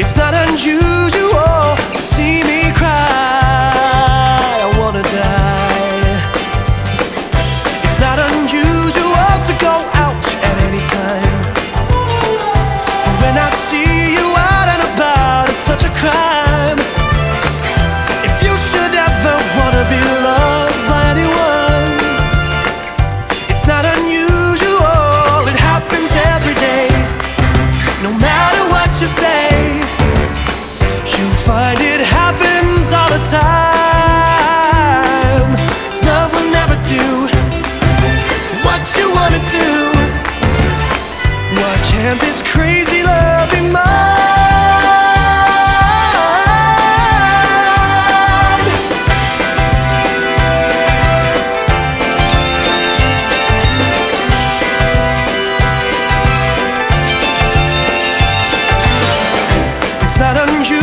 It's not unusual to see me cry. I wanna die. It's not unusual to go out at any time. But when I see you out and about, it's such a crime. But it happens all the time Love will never do What you wanna do Why can't this crazy love be mine? It's not unusual